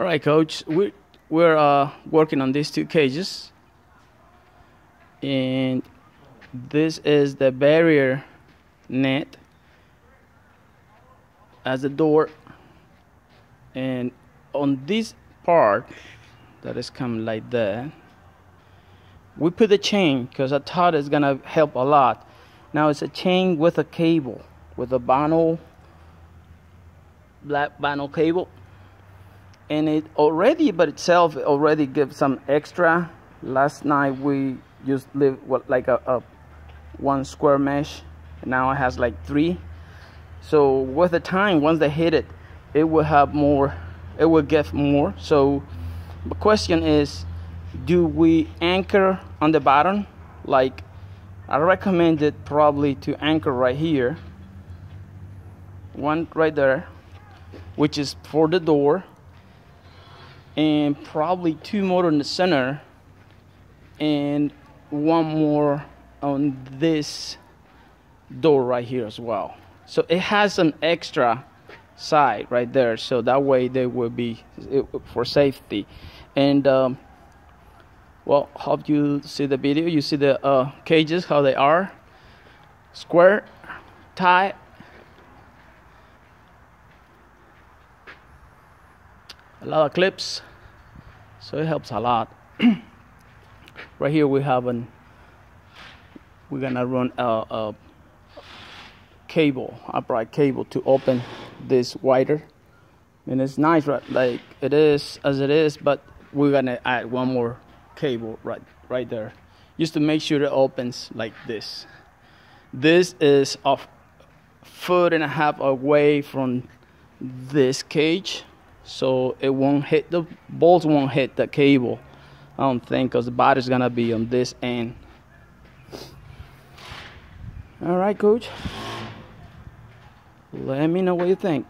All right, coach. We we're uh, working on these two cages, and this is the barrier net as a door, and on this part that is coming like that, we put a chain because I thought it's gonna help a lot. Now it's a chain with a cable, with a vinyl, black vinyl cable and it already by itself already gives some extra. Last night we just live what like a, a one square mesh. Now it has like three. So with the time once they hit it it will have more it will give more. So the question is do we anchor on the bottom? Like i recommend it probably to anchor right here. One right there which is for the door and probably two more in the center and one more on this door right here as well. So it has an extra side right there so that way they will be for safety. And um, well hope you see the video. You see the uh, cages how they are. Square tight a lot of clips so it helps a lot. Right here we have an we're gonna run a, a cable upright cable to open this wider. And it's nice right like it is as it is but we're gonna add one more cable right right there just to make sure it opens like this. This is a foot and a half away from this cage so it won't hit the bolts won't hit the cable. I don't think because the body's gonna be on this end. All right coach. Let me know what you think